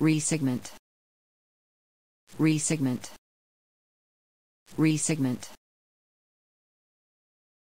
Resegment. Resegment. Resegment.